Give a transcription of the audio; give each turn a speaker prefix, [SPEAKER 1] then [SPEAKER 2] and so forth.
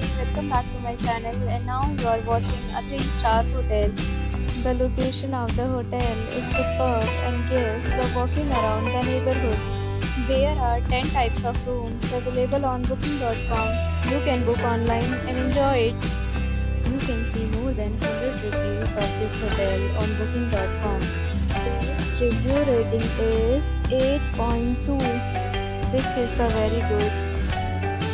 [SPEAKER 1] Welcome back to my channel and now you are watching a 3-star hotel. The location of the hotel is superb and guests love walking around the neighborhood. There are 10 types of rooms available on booking.com. You can book online and enjoy it. You can see more than 100 reviews of this hotel on booking.com. The review rating is 8.2 which is the very good.